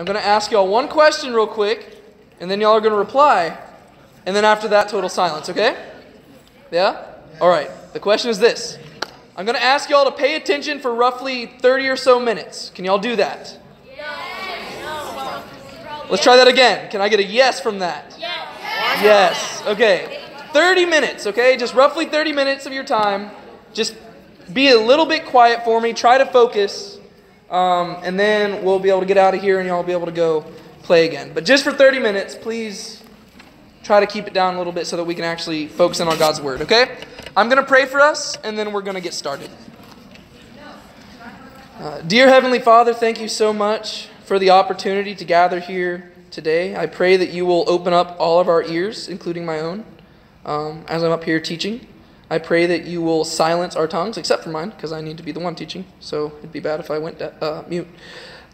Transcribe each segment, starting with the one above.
I'm going to ask y'all one question real quick, and then y'all are going to reply. And then after that, total silence, okay? Yeah? All right. The question is this I'm going to ask y'all to pay attention for roughly 30 or so minutes. Can y'all do that? Let's try that again. Can I get a yes from that? Yes. Yes. Okay. 30 minutes, okay? Just roughly 30 minutes of your time. Just be a little bit quiet for me. Try to focus. Um, and then we'll be able to get out of here and y'all will be able to go play again. But just for 30 minutes, please try to keep it down a little bit so that we can actually focus in on God's word, okay? I'm going to pray for us and then we're going to get started. Uh, dear Heavenly Father, thank you so much for the opportunity to gather here today. I pray that you will open up all of our ears, including my own, um, as I'm up here teaching. I pray that you will silence our tongues, except for mine, because I need to be the one teaching, so it'd be bad if I went uh, mute.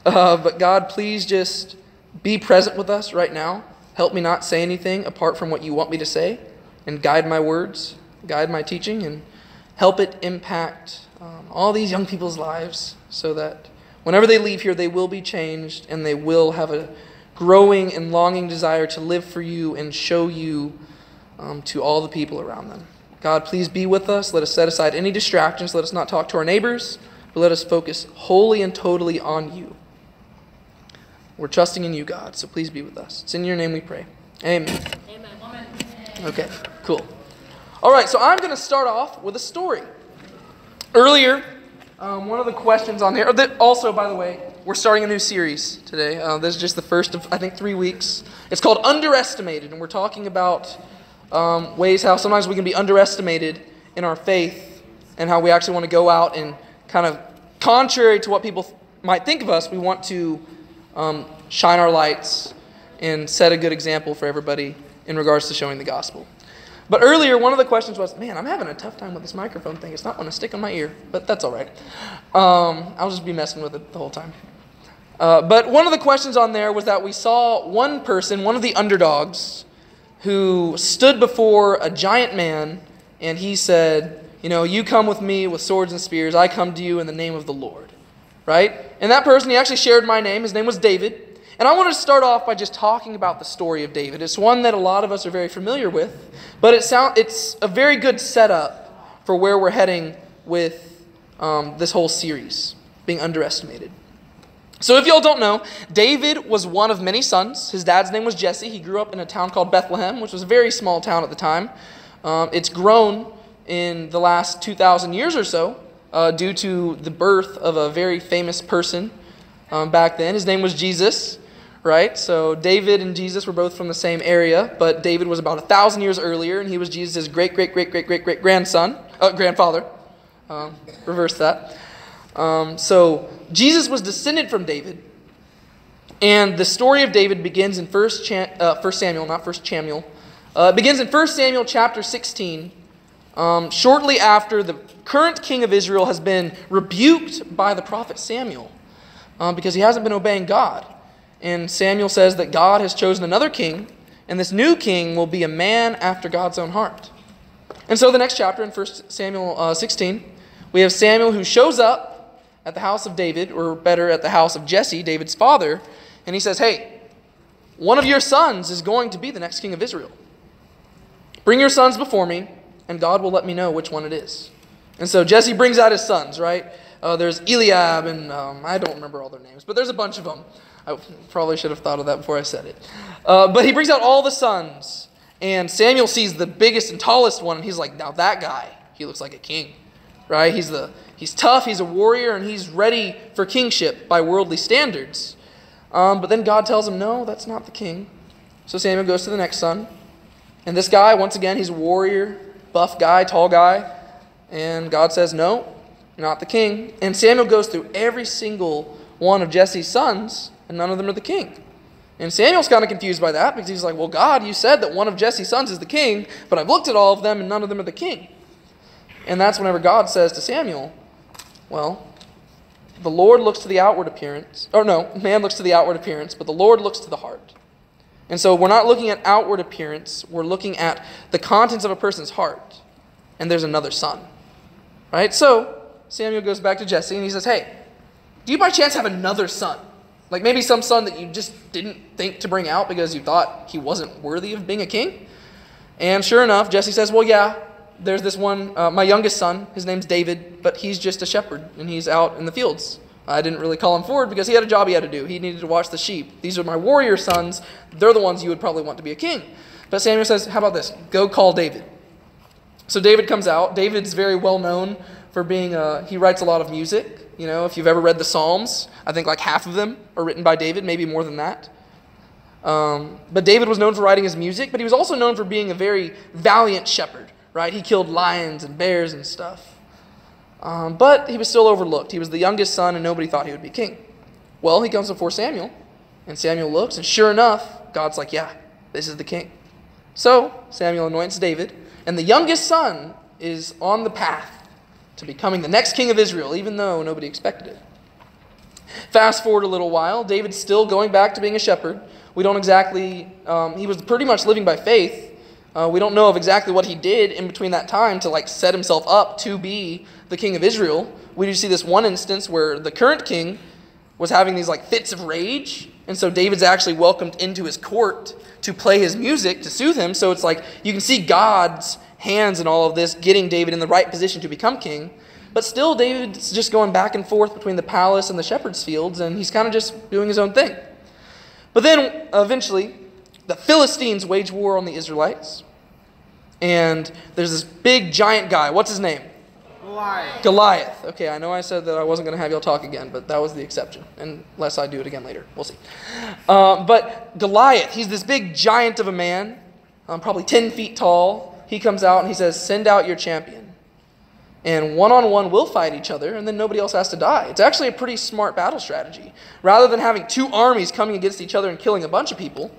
Uh, but God, please just be present with us right now. Help me not say anything apart from what you want me to say, and guide my words, guide my teaching, and help it impact um, all these young people's lives so that Whenever they leave here, they will be changed and they will have a growing and longing desire to live for you and show you um, to all the people around them. God, please be with us. Let us set aside any distractions. Let us not talk to our neighbors, but let us focus wholly and totally on you. We're trusting in you, God, so please be with us. It's in your name we pray. Amen. Amen. Okay, cool. All right, so I'm going to start off with a story. Earlier, um, one of the questions on there, also, by the way, we're starting a new series today. Uh, this is just the first of, I think, three weeks. It's called Underestimated, and we're talking about um, ways how sometimes we can be underestimated in our faith and how we actually want to go out and kind of, contrary to what people might think of us, we want to um, shine our lights and set a good example for everybody in regards to showing the gospel. But earlier, one of the questions was, man, I'm having a tough time with this microphone thing. It's not going to stick on my ear, but that's all right. Um, I'll just be messing with it the whole time. Uh, but one of the questions on there was that we saw one person, one of the underdogs, who stood before a giant man, and he said, You know, you come with me with swords and spears, I come to you in the name of the Lord. Right? And that person, he actually shared my name. His name was David. And I want to start off by just talking about the story of David. It's one that a lot of us are very familiar with, but it sound, it's a very good setup for where we're heading with um, this whole series, being underestimated. So, if y'all don't know, David was one of many sons. His dad's name was Jesse. He grew up in a town called Bethlehem, which was a very small town at the time. Um, it's grown in the last 2,000 years or so uh, due to the birth of a very famous person um, back then. His name was Jesus right? So David and Jesus were both from the same area, but David was about a thousand years earlier, and he was Jesus' great, great, great, great, great, great grandson, uh, grandfather. Um, reverse that. Um, so Jesus was descended from David, and the story of David begins in First, Cha- uh, First Samuel, not First Samuel. Uh, it begins in First Samuel chapter 16, um, shortly after the current king of Israel has been rebuked by the prophet Samuel um, because he hasn't been obeying God. And Samuel says that God has chosen another king, and this new king will be a man after God's own heart. And so, the next chapter in 1 Samuel uh, 16, we have Samuel who shows up at the house of David, or better, at the house of Jesse, David's father, and he says, Hey, one of your sons is going to be the next king of Israel. Bring your sons before me, and God will let me know which one it is. And so Jesse brings out his sons, right? Uh, there's Eliab, and um, I don't remember all their names, but there's a bunch of them. I probably should have thought of that before I said it. Uh, but he brings out all the sons, and Samuel sees the biggest and tallest one, and he's like, now that guy, he looks like a king, right? He's, the, he's tough, he's a warrior, and he's ready for kingship by worldly standards. Um, but then God tells him, no, that's not the king. So Samuel goes to the next son. And this guy, once again, he's a warrior, buff guy, tall guy. And God says, no, not the king. And Samuel goes through every single one of Jesse's sons and none of them are the king. And Samuel's kind of confused by that because he's like, Well, God, you said that one of Jesse's sons is the king, but I've looked at all of them and none of them are the king. And that's whenever God says to Samuel, Well, the Lord looks to the outward appearance, or no, man looks to the outward appearance, but the Lord looks to the heart. And so we're not looking at outward appearance, we're looking at the contents of a person's heart. And there's another son. Right? So Samuel goes back to Jesse and he says, Hey, do you by chance have another son? Like maybe some son that you just didn't think to bring out because you thought he wasn't worthy of being a king. And sure enough, Jesse says, Well, yeah, there's this one, uh, my youngest son, his name's David, but he's just a shepherd and he's out in the fields. I didn't really call him forward because he had a job he had to do. He needed to watch the sheep. These are my warrior sons. They're the ones you would probably want to be a king. But Samuel says, How about this? Go call David. So David comes out. David's very well known for being, a, he writes a lot of music. You know, if you've ever read the Psalms, I think like half of them are written by David, maybe more than that. Um, but David was known for writing his music, but he was also known for being a very valiant shepherd, right? He killed lions and bears and stuff. Um, but he was still overlooked. He was the youngest son, and nobody thought he would be king. Well, he comes before Samuel, and Samuel looks, and sure enough, God's like, yeah, this is the king. So Samuel anoints David, and the youngest son is on the path to becoming the next king of Israel, even though nobody expected it. Fast forward a little while, David's still going back to being a shepherd. We don't exactly, um, he was pretty much living by faith. Uh, we don't know of exactly what he did in between that time to like set himself up to be the king of Israel. We do see this one instance where the current king was having these like fits of rage, and so David's actually welcomed into his court to play his music to soothe him. So it's like you can see God's hands in all of this, getting David in the right position to become king. But still, David's just going back and forth between the palace and the shepherd's fields, and he's kind of just doing his own thing. But then, eventually, the Philistines wage war on the Israelites. And there's this big giant guy. What's his name? Goliath. Goliath. Okay, I know I said that I wasn't going to have y'all talk again, but that was the exception, unless I do it again later. We'll see. Uh, but Goliath, he's this big giant of a man, um, probably 10 feet tall. He comes out and he says, Send out your champion and one on one we'll fight each other, and then nobody else has to die. It's actually a pretty smart battle strategy. Rather than having two armies coming against each other and killing a bunch of people,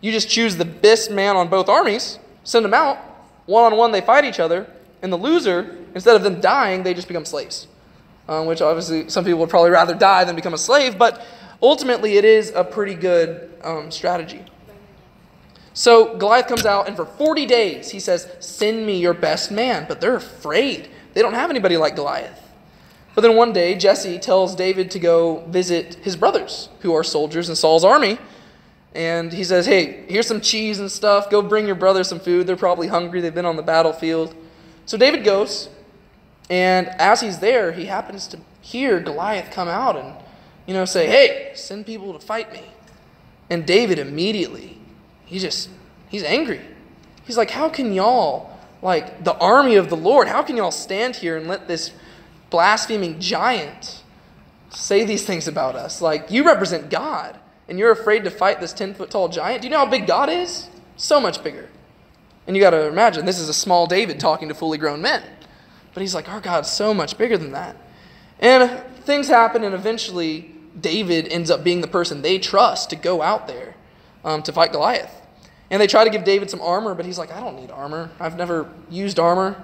you just choose the best man on both armies, send them out, one on one they fight each other, and the loser, instead of them dying, they just become slaves. Uh, which obviously some people would probably rather die than become a slave, but ultimately it is a pretty good um, strategy. So Goliath comes out, and for 40 days he says, Send me your best man. But they're afraid. They don't have anybody like Goliath. But then one day, Jesse tells David to go visit his brothers, who are soldiers in Saul's army. And he says, Hey, here's some cheese and stuff. Go bring your brother some food. They're probably hungry. They've been on the battlefield. So David goes. And as he's there, he happens to hear Goliath come out and, you know, say, Hey, send people to fight me. And David immediately, he just, he's angry. He's like, How can y'all like the army of the Lord. How can y'all stand here and let this blaspheming giant say these things about us? Like, you represent God, and you're afraid to fight this 10 foot tall giant? Do you know how big God is? So much bigger. And you got to imagine, this is a small David talking to fully grown men. But he's like, our God's so much bigger than that. And things happen, and eventually, David ends up being the person they trust to go out there um, to fight Goliath. And they try to give David some armor, but he's like, I don't need armor. I've never used armor.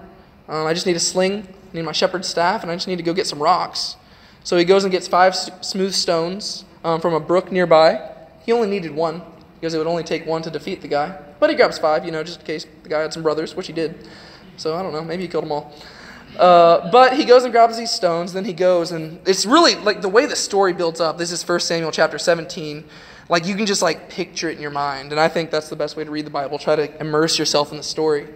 Um, I just need a sling, I need my shepherd's staff, and I just need to go get some rocks. So he goes and gets five smooth stones um, from a brook nearby. He only needed one because it would only take one to defeat the guy. But he grabs five, you know, just in case the guy had some brothers, which he did. So I don't know, maybe he killed them all. Uh, but he goes and grabs these stones, then he goes, and it's really like the way the story builds up. This is 1 Samuel chapter 17 like you can just like picture it in your mind and i think that's the best way to read the bible try to immerse yourself in the story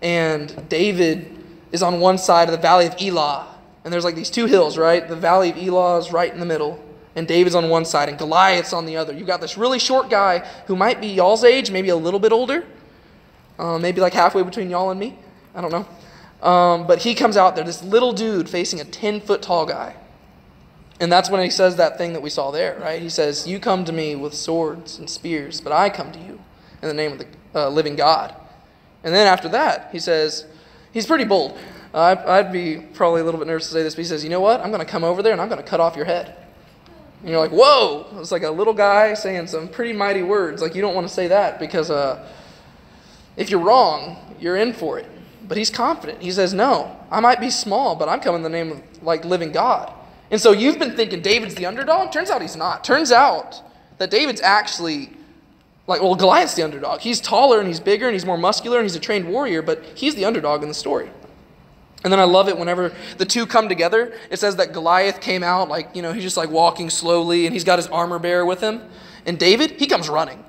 and david is on one side of the valley of elah and there's like these two hills right the valley of elah is right in the middle and david's on one side and goliath's on the other you've got this really short guy who might be y'all's age maybe a little bit older uh, maybe like halfway between y'all and me i don't know um, but he comes out there this little dude facing a 10 foot tall guy and that's when he says that thing that we saw there, right? He says, You come to me with swords and spears, but I come to you in the name of the uh, living God. And then after that, he says, He's pretty bold. Uh, I'd be probably a little bit nervous to say this, but he says, You know what? I'm going to come over there and I'm going to cut off your head. And you're like, Whoa! It's like a little guy saying some pretty mighty words. Like, you don't want to say that because uh, if you're wrong, you're in for it. But he's confident. He says, No, I might be small, but I'm coming in the name of like living God. And so you've been thinking David's the underdog. Turns out he's not. Turns out that David's actually like, well, Goliath's the underdog. He's taller and he's bigger and he's more muscular and he's a trained warrior, but he's the underdog in the story. And then I love it whenever the two come together. It says that Goliath came out, like, you know, he's just like walking slowly and he's got his armor bearer with him. And David, he comes running.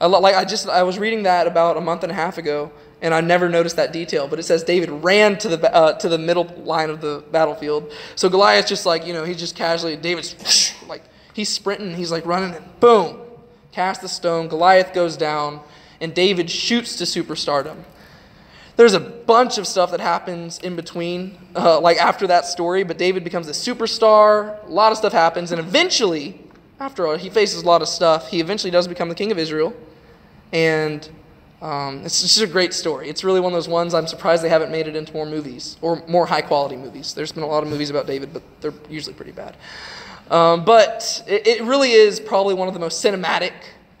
I, like I just I was reading that about a month and a half ago, and I never noticed that detail. But it says David ran to the uh, to the middle line of the battlefield. So Goliath's just like you know he's just casually David's like he's sprinting, he's like running, and boom, cast the stone. Goliath goes down, and David shoots to superstardom there's a bunch of stuff that happens in between, uh, like after that story, but David becomes a superstar. A lot of stuff happens, and eventually, after all, he faces a lot of stuff. He eventually does become the king of Israel, and um, it's just a great story. It's really one of those ones I'm surprised they haven't made it into more movies or more high quality movies. There's been a lot of movies about David, but they're usually pretty bad. Um, but it, it really is probably one of the most cinematic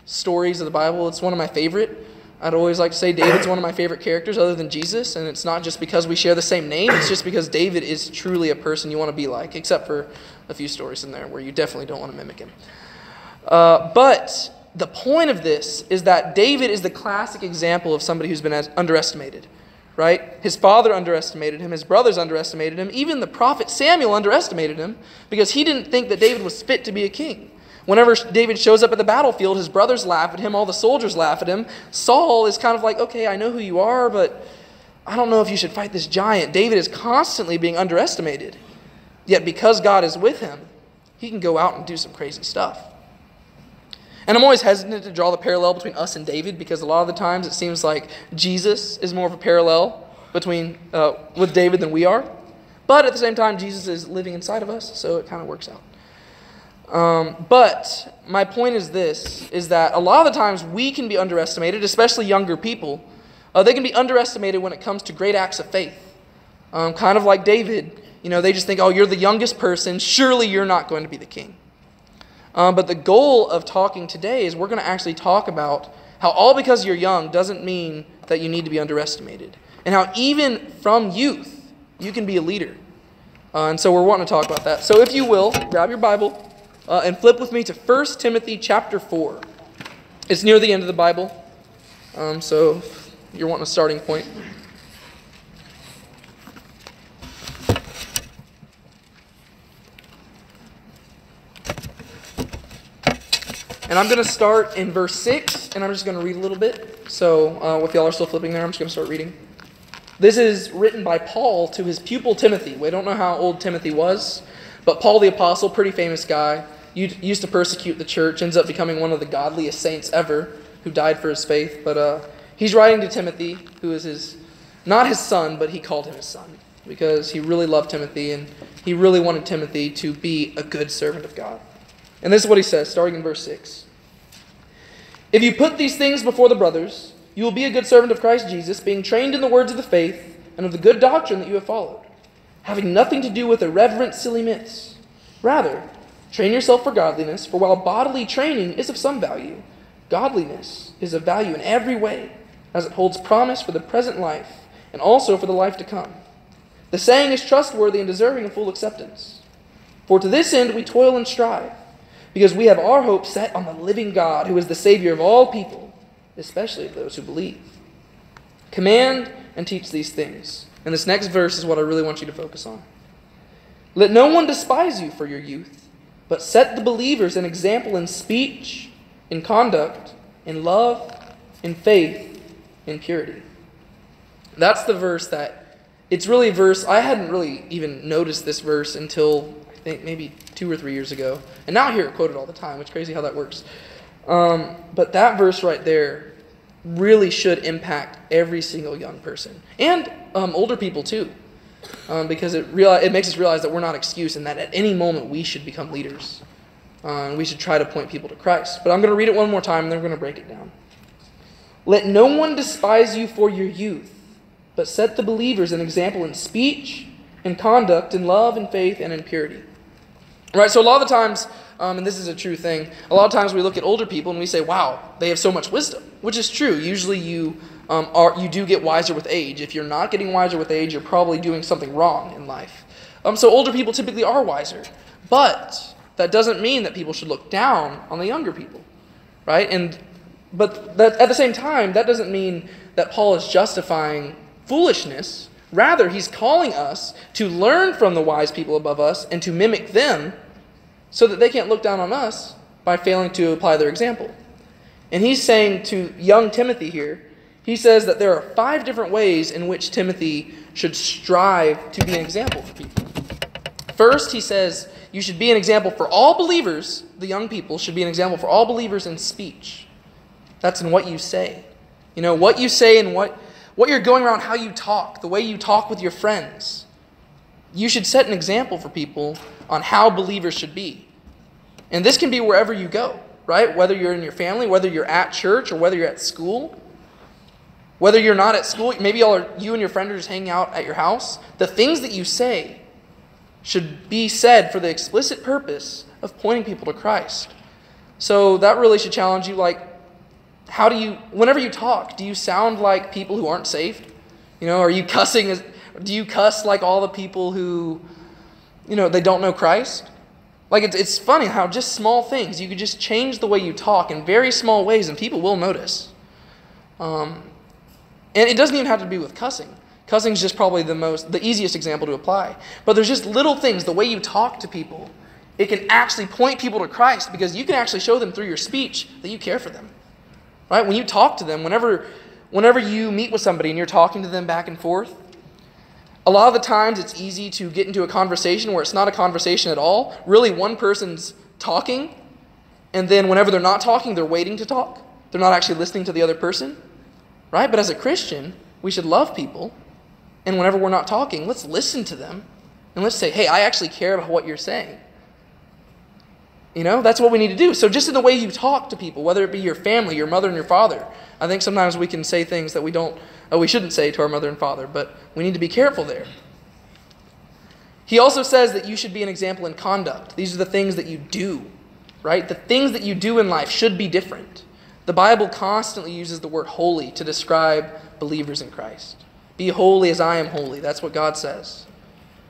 stories of the Bible. It's one of my favorite. I'd always like to say David's one of my favorite characters other than Jesus, and it's not just because we share the same name, it's just because David is truly a person you want to be like, except for a few stories in there where you definitely don't want to mimic him. Uh, but the point of this is that David is the classic example of somebody who's been underestimated, right? His father underestimated him, his brothers underestimated him, even the prophet Samuel underestimated him because he didn't think that David was fit to be a king. Whenever David shows up at the battlefield, his brothers laugh at him, all the soldiers laugh at him. Saul is kind of like, okay, I know who you are, but I don't know if you should fight this giant. David is constantly being underestimated. Yet because God is with him, he can go out and do some crazy stuff. And I'm always hesitant to draw the parallel between us and David because a lot of the times it seems like Jesus is more of a parallel between uh, with David than we are. But at the same time, Jesus is living inside of us, so it kind of works out. Um, but my point is this: is that a lot of the times we can be underestimated, especially younger people. Uh, they can be underestimated when it comes to great acts of faith. Um, kind of like David, you know, they just think, "Oh, you're the youngest person. Surely you're not going to be the king." Um, but the goal of talking today is we're going to actually talk about how all because you're young doesn't mean that you need to be underestimated, and how even from youth you can be a leader. Uh, and so we're wanting to talk about that. So if you will, grab your Bible uh, and flip with me to 1 Timothy chapter 4. It's near the end of the Bible, um, so you're wanting a starting point. And I'm going to start in verse 6, and I'm just going to read a little bit. So, uh, if y'all are still flipping there, I'm just going to start reading. This is written by Paul to his pupil Timothy. We don't know how old Timothy was, but Paul the Apostle, pretty famous guy, used to persecute the church, ends up becoming one of the godliest saints ever who died for his faith. But uh, he's writing to Timothy, who is his, not his son, but he called him his son because he really loved Timothy and he really wanted Timothy to be a good servant of God. And this is what he says, starting in verse 6. If you put these things before the brothers, you will be a good servant of Christ Jesus, being trained in the words of the faith and of the good doctrine that you have followed, having nothing to do with irreverent, silly myths. Rather, Train yourself for godliness, for while bodily training is of some value, godliness is of value in every way, as it holds promise for the present life and also for the life to come. The saying is trustworthy and deserving of full acceptance. For to this end we toil and strive, because we have our hope set on the living God, who is the Savior of all people, especially of those who believe. Command and teach these things. And this next verse is what I really want you to focus on. Let no one despise you for your youth but set the believers an example in speech, in conduct, in love, in faith, in purity. That's the verse that it's really a verse I hadn't really even noticed this verse until I think maybe two or three years ago, and now I hear it quoted all the time. It's crazy how that works. Um, but that verse right there really should impact every single young person and um, older people too um, because it, real, it makes us realize that we're not excused and that at any moment we should become leaders. Uh, and we should try to point people to Christ. But I'm going to read it one more time and then we're going to break it down. Let no one despise you for your youth, but set the believers an example in speech, in conduct, in love, in faith, and in purity. Right, so a lot of the times, um, and this is a true thing, a lot of times we look at older people and we say, wow, they have so much wisdom, which is true. Usually you um, are, you do get wiser with age. If you're not getting wiser with age, you're probably doing something wrong in life. Um, so older people typically are wiser. But that doesn't mean that people should look down on the younger people, right? And but that, at the same time, that doesn't mean that Paul is justifying foolishness. Rather, he's calling us to learn from the wise people above us and to mimic them so that they can't look down on us by failing to apply their example. And he's saying to young Timothy here, he says that there are five different ways in which Timothy should strive to be an example for people. First, he says you should be an example for all believers, the young people should be an example for all believers in speech. That's in what you say. You know, what you say and what, what you're going around, how you talk, the way you talk with your friends. You should set an example for people on how believers should be. And this can be wherever you go, right? Whether you're in your family, whether you're at church, or whether you're at school. Whether you're not at school, maybe you are, you and your friend are just hanging out at your house. The things that you say should be said for the explicit purpose of pointing people to Christ. So that really should challenge you like how do you whenever you talk, do you sound like people who aren't saved? You know, are you cussing as do you cuss like all the people who you know, they don't know Christ? Like it's it's funny how just small things, you could just change the way you talk in very small ways and people will notice. Um, and it doesn't even have to be with cussing. Cussing is just probably the most the easiest example to apply. But there's just little things, the way you talk to people, it can actually point people to Christ because you can actually show them through your speech that you care for them. Right? When you talk to them, whenever whenever you meet with somebody and you're talking to them back and forth, a lot of the times it's easy to get into a conversation where it's not a conversation at all. Really one person's talking and then whenever they're not talking, they're waiting to talk. They're not actually listening to the other person. Right? But as a Christian, we should love people and whenever we're not talking, let's listen to them and let's say, hey, I actually care about what you're saying. You know, that's what we need to do. So, just in the way you talk to people, whether it be your family, your mother, and your father, I think sometimes we can say things that we don't, uh, we shouldn't say to our mother and father, but we need to be careful there. He also says that you should be an example in conduct. These are the things that you do, right? The things that you do in life should be different. The Bible constantly uses the word holy to describe believers in Christ. Be holy as I am holy. That's what God says.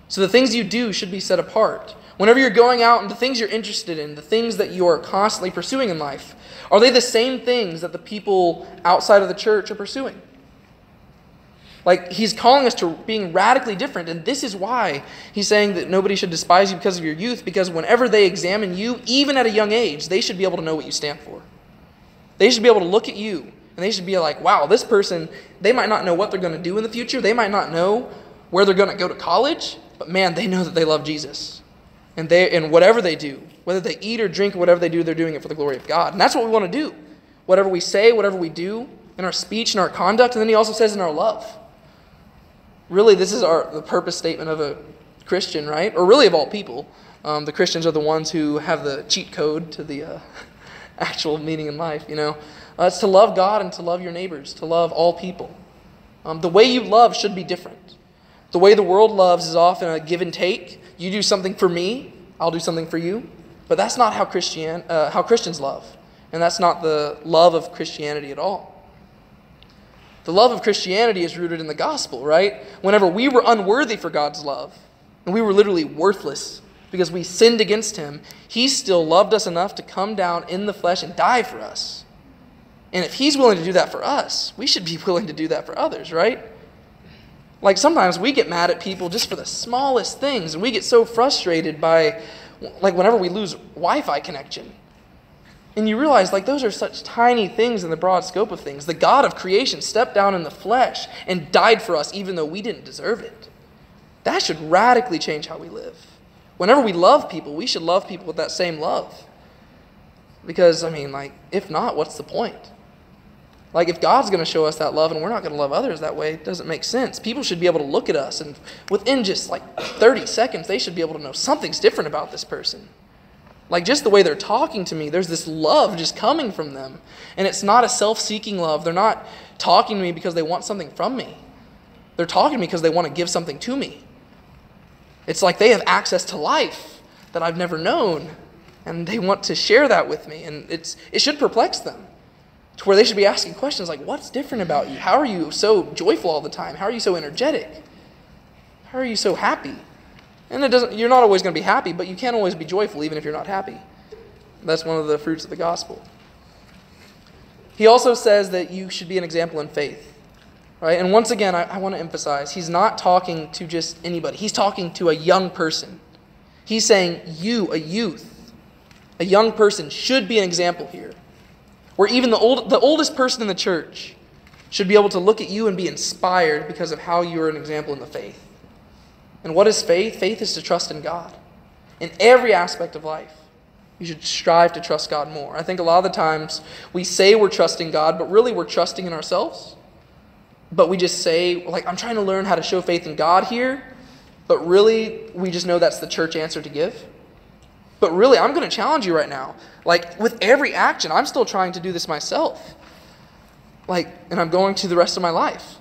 So the things you do should be set apart. Whenever you're going out and the things you're interested in, the things that you are constantly pursuing in life, are they the same things that the people outside of the church are pursuing? Like, he's calling us to being radically different, and this is why he's saying that nobody should despise you because of your youth, because whenever they examine you, even at a young age, they should be able to know what you stand for. They should be able to look at you and they should be like, wow, this person, they might not know what they're going to do in the future. They might not know where they're going to go to college, but man, they know that they love Jesus. And they and whatever they do, whether they eat or drink whatever they do, they're doing it for the glory of God. And that's what we want to do. Whatever we say, whatever we do, in our speech and our conduct, and then he also says in our love. Really, this is our the purpose statement of a Christian, right? Or really of all people. Um, the Christians are the ones who have the cheat code to the uh, actual meaning in life, you know. Uh, it's to love God and to love your neighbors, to love all people. Um, the way you love should be different. The way the world loves is often a give and take. You do something for me, I'll do something for you. But that's not how, Christian, uh, how Christians love. And that's not the love of Christianity at all. The love of Christianity is rooted in the gospel, right? Whenever we were unworthy for God's love, and we were literally worthless because we sinned against Him, He still loved us enough to come down in the flesh and die for us. And if he's willing to do that for us, we should be willing to do that for others, right? Like sometimes we get mad at people just for the smallest things, and we get so frustrated by, like, whenever we lose Wi Fi connection. And you realize, like, those are such tiny things in the broad scope of things. The God of creation stepped down in the flesh and died for us, even though we didn't deserve it. That should radically change how we live. Whenever we love people, we should love people with that same love. Because, I mean, like, if not, what's the point? Like, if God's going to show us that love and we're not going to love others that way, it doesn't make sense. People should be able to look at us, and within just like 30 seconds, they should be able to know something's different about this person. Like, just the way they're talking to me, there's this love just coming from them. And it's not a self seeking love. They're not talking to me because they want something from me, they're talking to me because they want to give something to me. It's like they have access to life that I've never known, and they want to share that with me. And it's, it should perplex them to where they should be asking questions like, What's different about you? How are you so joyful all the time? How are you so energetic? How are you so happy? And it doesn't, you're not always going to be happy, but you can't always be joyful even if you're not happy. That's one of the fruits of the gospel. He also says that you should be an example in faith. Right? And once again, I, I want to emphasize he's not talking to just anybody, he's talking to a young person. He's saying, You, a youth, a young person, should be an example here. Where even the, old, the oldest person in the church should be able to look at you and be inspired because of how you are an example in the faith. And what is faith? Faith is to trust in God in every aspect of life. You should strive to trust God more. I think a lot of the times we say we're trusting God, but really we're trusting in ourselves. But we just say, like, I'm trying to learn how to show faith in God here, but really we just know that's the church answer to give. But really, I'm going to challenge you right now. Like, with every action, I'm still trying to do this myself. Like, and I'm going to the rest of my life.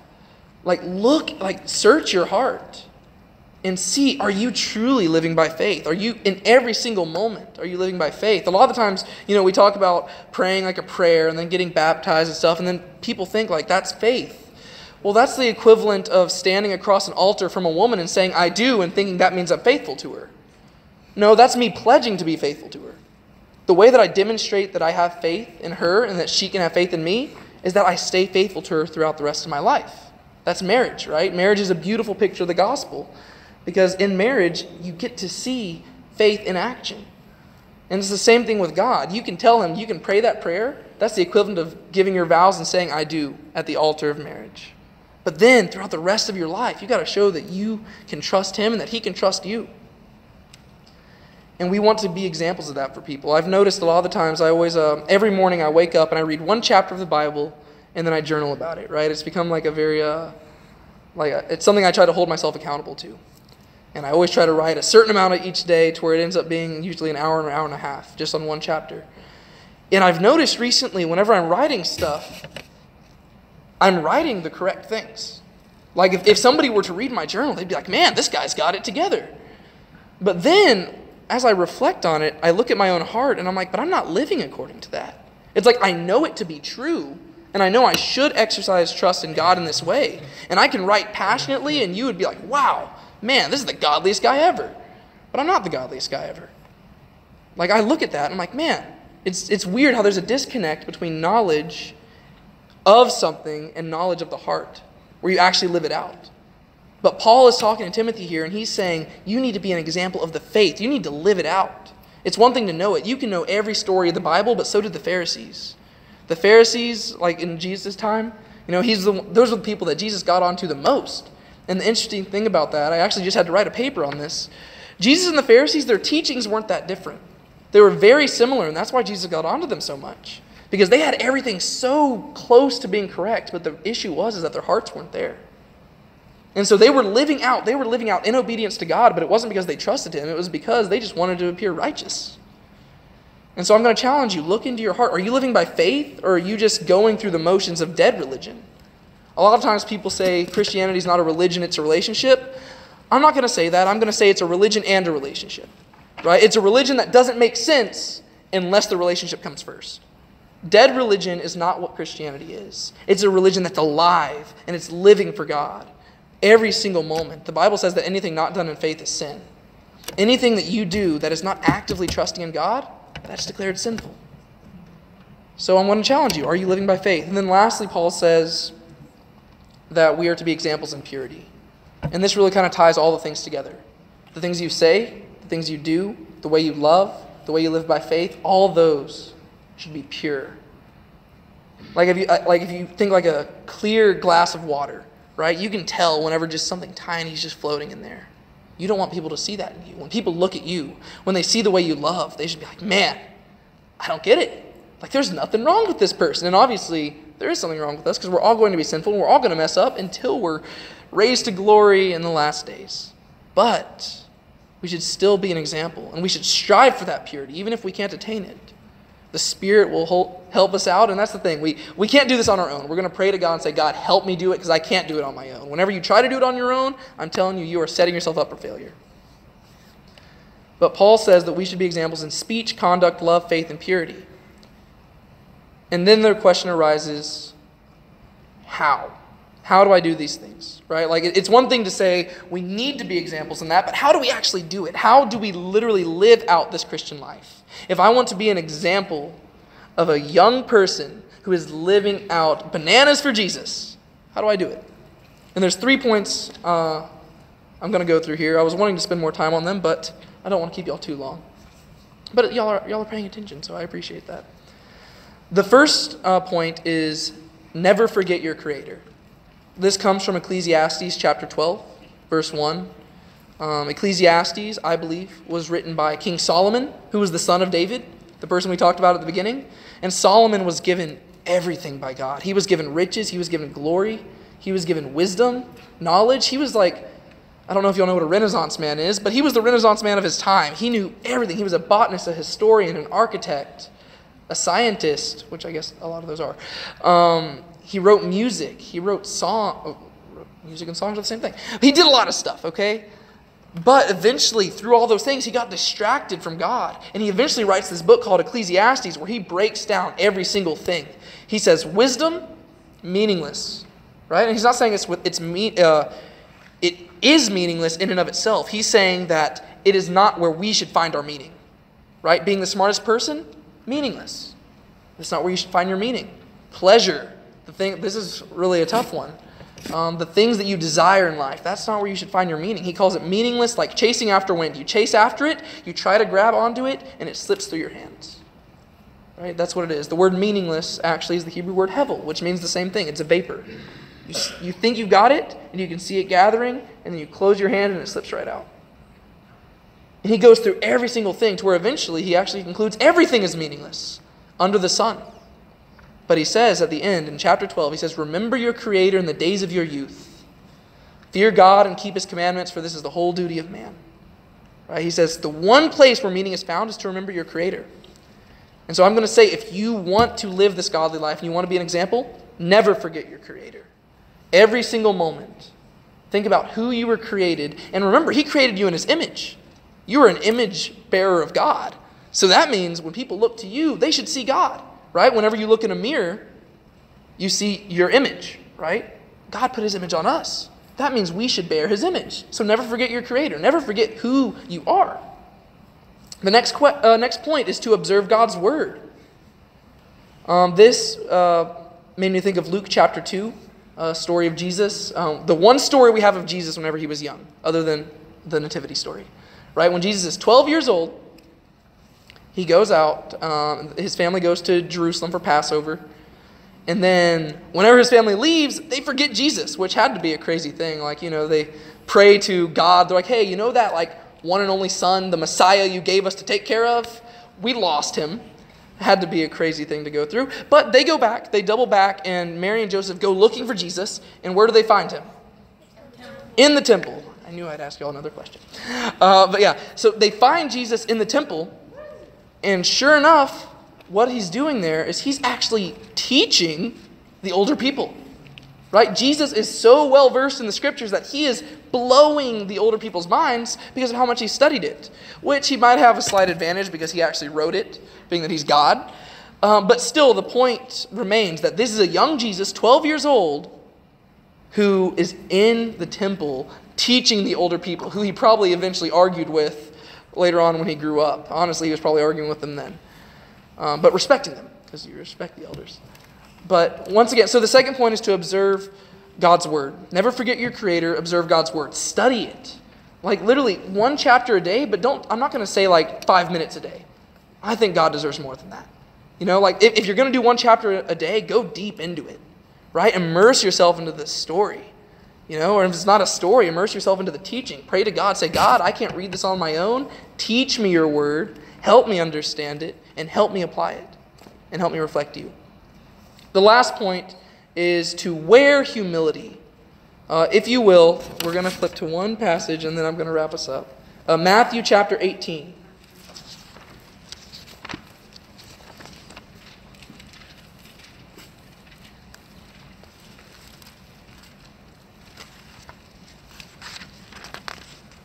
Like, look, like, search your heart and see are you truly living by faith? Are you, in every single moment, are you living by faith? A lot of the times, you know, we talk about praying like a prayer and then getting baptized and stuff, and then people think, like, that's faith. Well, that's the equivalent of standing across an altar from a woman and saying, I do, and thinking that means I'm faithful to her. No, that's me pledging to be faithful to her. The way that I demonstrate that I have faith in her and that she can have faith in me is that I stay faithful to her throughout the rest of my life. That's marriage, right? Marriage is a beautiful picture of the gospel because in marriage, you get to see faith in action. And it's the same thing with God. You can tell Him, you can pray that prayer. That's the equivalent of giving your vows and saying, I do, at the altar of marriage. But then, throughout the rest of your life, you got to show that you can trust Him and that He can trust you. And we want to be examples of that for people. I've noticed a lot of the times, I always, uh, every morning I wake up and I read one chapter of the Bible and then I journal about it, right? It's become like a very, uh, like, a, it's something I try to hold myself accountable to. And I always try to write a certain amount of each day to where it ends up being usually an hour and an hour and a half just on one chapter. And I've noticed recently, whenever I'm writing stuff, I'm writing the correct things. Like if, if somebody were to read my journal, they'd be like, man, this guy's got it together. But then as I reflect on it, I look at my own heart and I'm like, but I'm not living according to that. It's like I know it to be true, and I know I should exercise trust in God in this way. And I can write passionately, and you would be like, wow, man, this is the godliest guy ever. But I'm not the godliest guy ever. Like, I look at that and I'm like, man, it's, it's weird how there's a disconnect between knowledge of something and knowledge of the heart, where you actually live it out. But Paul is talking to Timothy here, and he's saying, You need to be an example of the faith. You need to live it out. It's one thing to know it. You can know every story of the Bible, but so did the Pharisees. The Pharisees, like in Jesus' time, you know, he's the, those are the people that Jesus got onto the most. And the interesting thing about that, I actually just had to write a paper on this. Jesus and the Pharisees, their teachings weren't that different. They were very similar, and that's why Jesus got onto them so much. Because they had everything so close to being correct, but the issue was is that their hearts weren't there. And so they were living out, they were living out in obedience to God, but it wasn't because they trusted Him, it was because they just wanted to appear righteous. And so I'm going to challenge you look into your heart. Are you living by faith, or are you just going through the motions of dead religion? A lot of times people say Christianity is not a religion, it's a relationship. I'm not going to say that. I'm going to say it's a religion and a relationship. Right? It's a religion that doesn't make sense unless the relationship comes first. Dead religion is not what Christianity is. It's a religion that's alive and it's living for God every single moment. The Bible says that anything not done in faith is sin. Anything that you do that is not actively trusting in God, that's declared sinful. So I want to challenge you are you living by faith? And then lastly, Paul says that we are to be examples in purity. And this really kind of ties all the things together the things you say, the things you do, the way you love, the way you live by faith, all those should be pure. Like if you, uh, like if you think like a clear glass of water, right? You can tell whenever just something tiny is just floating in there. You don't want people to see that in you. When people look at you, when they see the way you love, they should be like, man, I don't get it. Like, there's nothing wrong with this person. And obviously, there is something wrong with us because we're all going to be sinful and we're all going to mess up until we're raised to glory in the last days. But we should still be an example and we should strive for that purity, even if we can't attain it the Spirit will hold, help us out. And that's the thing. We, we can't do this on our own. We're going to pray to God and say, God, help me do it because I can't do it on my own. Whenever you try to do it on your own, I'm telling you, you are setting yourself up for failure. But Paul says that we should be examples in speech, conduct, love, faith, and purity. And then the question arises how? How do I do these things? Right? Like, it's one thing to say we need to be examples in that, but how do we actually do it? How do we literally live out this Christian life? If I want to be an example of a young person who is living out bananas for Jesus, How do I do it? And there's three points uh, I'm going to go through here. I was wanting to spend more time on them, but I don't want to keep y'all too long. But y'all are, y'all are paying attention, so I appreciate that. The first uh, point is never forget your Creator. This comes from Ecclesiastes chapter 12, verse 1. Um, Ecclesiastes, I believe, was written by King Solomon, who was the son of David, the person we talked about at the beginning. And Solomon was given everything by God. He was given riches, he was given glory, he was given wisdom, knowledge. He was like, I don't know if y'all know what a Renaissance man is, but he was the Renaissance man of his time. He knew everything. He was a botanist, a historian, an architect, a scientist, which I guess a lot of those are. Um, he wrote music. He wrote song, oh, music and songs are the same thing. He did a lot of stuff, okay? But eventually, through all those things, he got distracted from God. And he eventually writes this book called Ecclesiastes where he breaks down every single thing. He says, Wisdom, meaningless. Right? And he's not saying it's, it's uh, it is meaningless in and of itself. He's saying that it is not where we should find our meaning. Right? Being the smartest person, meaningless. That's not where you should find your meaning. Pleasure, the thing, this is really a tough one. Um, the things that you desire in life, that's not where you should find your meaning. He calls it meaningless, like chasing after wind. You chase after it, you try to grab onto it, and it slips through your hands. Right? That's what it is. The word meaningless actually is the Hebrew word hevel, which means the same thing. It's a vapor. You, you think you got it, and you can see it gathering, and then you close your hand, and it slips right out. And he goes through every single thing to where eventually he actually concludes everything is meaningless under the sun. But he says at the end, in chapter 12, he says, Remember your Creator in the days of your youth. Fear God and keep his commandments, for this is the whole duty of man. Right? He says, The one place where meaning is found is to remember your Creator. And so I'm going to say, if you want to live this godly life and you want to be an example, never forget your Creator. Every single moment. Think about who you were created. And remember, He created you in His image. You are an image bearer of God. So that means when people look to you, they should see God right? Whenever you look in a mirror, you see your image, right? God put his image on us. That means we should bear his image. So never forget your creator. Never forget who you are. The next, que- uh, next point is to observe God's word. Um, this uh, made me think of Luke chapter 2, uh, story of Jesus. Um, the one story we have of Jesus whenever he was young, other than the nativity story. Right? When Jesus is 12 years old, he goes out. Um, his family goes to Jerusalem for Passover. And then whenever his family leaves, they forget Jesus, which had to be a crazy thing. Like, you know, they pray to God. They're like, hey, you know that, like, one and only son, the Messiah you gave us to take care of? We lost him. Had to be a crazy thing to go through. But they go back, they double back, and Mary and Joseph go looking for Jesus. And where do they find him? In the temple. I knew I'd ask you all another question. Uh, but yeah, so they find Jesus in the temple. And sure enough, what he's doing there is he's actually teaching the older people. Right? Jesus is so well versed in the scriptures that he is blowing the older people's minds because of how much he studied it, which he might have a slight advantage because he actually wrote it, being that he's God. Um, but still, the point remains that this is a young Jesus, 12 years old, who is in the temple teaching the older people, who he probably eventually argued with later on when he grew up. Honestly, he was probably arguing with them then. Um, but respecting them, because you respect the elders. But once again, so the second point is to observe God's word. Never forget your creator, observe God's word. Study it. Like literally one chapter a day, but don't, I'm not going to say like five minutes a day. I think God deserves more than that. You know, like if, if you're going to do one chapter a day, go deep into it, right? Immerse yourself into the story. You know, or if it's not a story, immerse yourself into the teaching. Pray to God. Say, God, I can't read this on my own. Teach me your word. Help me understand it and help me apply it and help me reflect you. The last point is to wear humility. Uh, if you will, we're going to flip to one passage and then I'm going to wrap us up. Uh, Matthew chapter 18.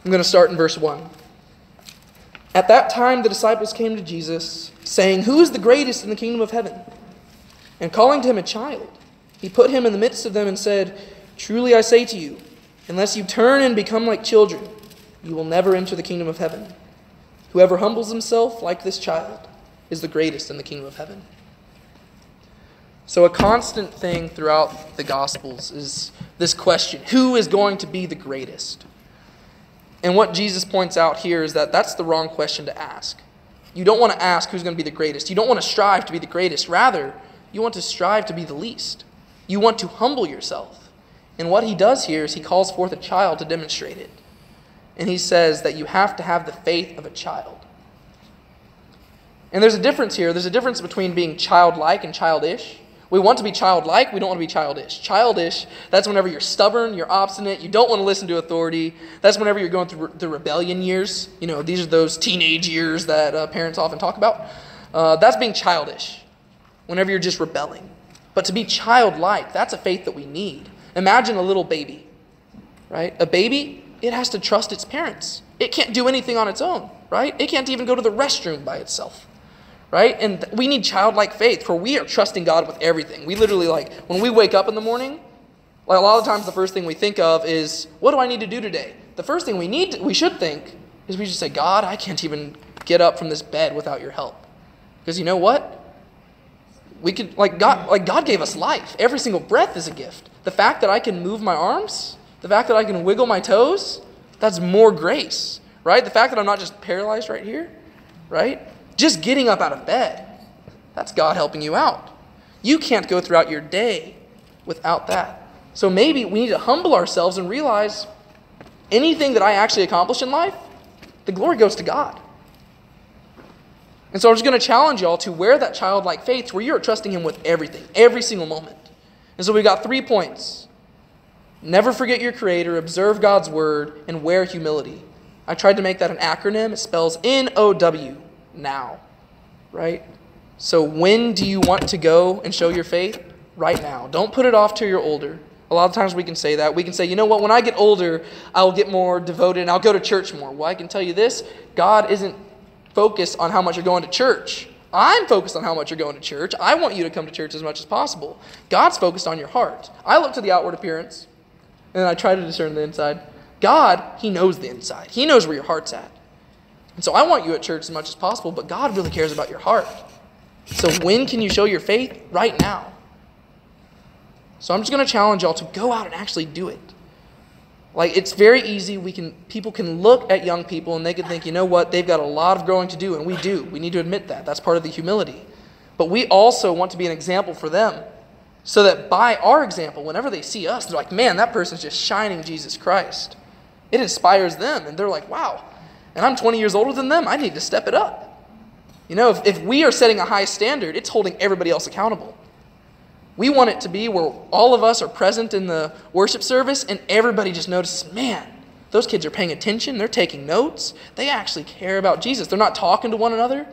I'm going to start in verse 1. At that time, the disciples came to Jesus, saying, Who is the greatest in the kingdom of heaven? And calling to him a child, he put him in the midst of them and said, Truly I say to you, unless you turn and become like children, you will never enter the kingdom of heaven. Whoever humbles himself like this child is the greatest in the kingdom of heaven. So, a constant thing throughout the Gospels is this question who is going to be the greatest? And what Jesus points out here is that that's the wrong question to ask. You don't want to ask who's going to be the greatest. You don't want to strive to be the greatest. Rather, you want to strive to be the least. You want to humble yourself. And what he does here is he calls forth a child to demonstrate it. And he says that you have to have the faith of a child. And there's a difference here. There's a difference between being childlike and childish. We want to be childlike, we don't want to be childish. Childish, that's whenever you're stubborn, you're obstinate, you don't want to listen to authority. That's whenever you're going through the rebellion years. You know, these are those teenage years that uh, parents often talk about. Uh, that's being childish, whenever you're just rebelling. But to be childlike, that's a faith that we need. Imagine a little baby, right? A baby, it has to trust its parents. It can't do anything on its own, right? It can't even go to the restroom by itself right? And we need childlike faith, for we are trusting God with everything. We literally, like, when we wake up in the morning, like a lot of times the first thing we think of is, what do I need to do today? The first thing we need, to, we should think, is we should say, God, I can't even get up from this bed without your help. Because you know what? We could, like God, like God gave us life. Every single breath is a gift. The fact that I can move my arms, the fact that I can wiggle my toes, that's more grace, right? The fact that I'm not just paralyzed right here, right? Just getting up out of bed, that's God helping you out. You can't go throughout your day without that. So maybe we need to humble ourselves and realize anything that I actually accomplish in life, the glory goes to God. And so I'm just going to challenge y'all to wear that childlike faith where you're trusting Him with everything, every single moment. And so we've got three points. Never forget your Creator, observe God's Word, and wear humility. I tried to make that an acronym. It spells N O W now, right? So when do you want to go and show your faith? Right now. Don't put it off till you're older. A lot of times we can say that. We can say, you know what, when I get older, I'll get more devoted and I'll go to church more. Well, I can tell you this God isn't focused on how much you're going to church. I'm focused on how much you're going to church. I want you to come to church as much as possible. God's focused on your heart. I look to the outward appearance and I try to discern the inside. God, He knows the inside, He knows where your heart's at. And so I want you at church as much as possible, but God really cares about your heart. So when can you show your faith? Right now. So I'm just going to challenge y'all to go out and actually do it. Like it's very easy. We can people can look at young people and they can think, you know what, they've got a lot of growing to do, and we do. We need to admit that. That's part of the humility. But we also want to be an example for them. So that by our example, whenever they see us, they're like, man, that person's just shining Jesus Christ. It inspires them, and they're like, wow, and I'm 20 years older than them, I need to step it up. You know, if, if we are setting a high standard, it's holding everybody else accountable. We want it to be where all of us are present in the worship service and everybody just notices, man, those kids are paying attention, they're taking notes, they actually care about Jesus. They're not talking to one another.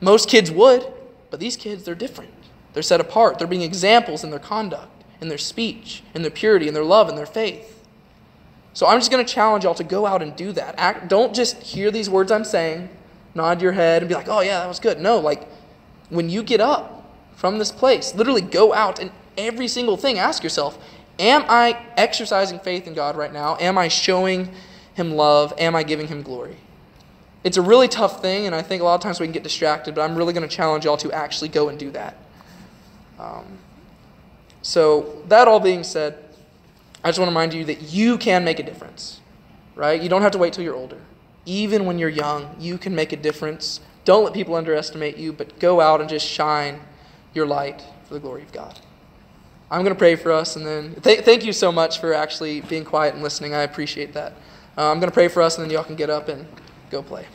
Most kids would, but these kids, they're different. They're set apart. They're being examples in their conduct, in their speech, in their purity, in their love, in their faith. So I'm just going to challenge y'all to go out and do that. Act, don't just hear these words I'm saying, nod your head, and be like, oh, yeah, that was good. No, like when you get up from this place, literally go out and every single thing, ask yourself, am I exercising faith in God right now? Am I showing Him love? Am I giving Him glory? It's a really tough thing, and I think a lot of times we can get distracted, but I'm really going to challenge y'all to actually go and do that. Um, so, that all being said, I just want to remind you that you can make a difference, right? You don't have to wait till you're older. Even when you're young, you can make a difference. Don't let people underestimate you, but go out and just shine your light for the glory of God. I'm going to pray for us, and then th- thank you so much for actually being quiet and listening. I appreciate that. Uh, I'm going to pray for us, and then y'all can get up and go play.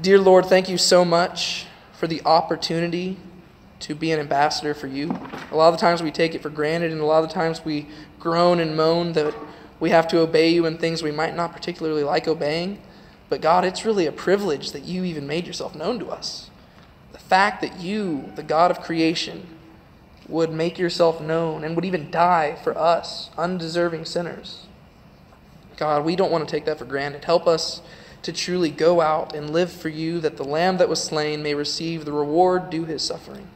Dear Lord, thank you so much for the opportunity to be an ambassador for you. A lot of the times we take it for granted, and a lot of the times we groan and moan that we have to obey you in things we might not particularly like obeying. But God, it's really a privilege that you even made yourself known to us. The fact that you, the God of creation, would make yourself known and would even die for us, undeserving sinners. God, we don't want to take that for granted. Help us to truly go out and live for you, that the Lamb that was slain may receive the reward due his suffering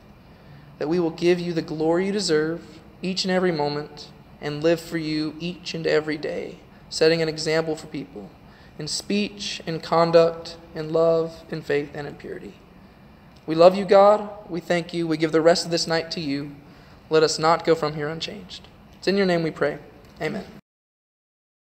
that we will give you the glory you deserve each and every moment and live for you each and every day, setting an example for people in speech, in conduct, in love, in faith, and in purity. We love you, God. We thank you. We give the rest of this night to you. Let us not go from here unchanged. It's in your name we pray. Amen.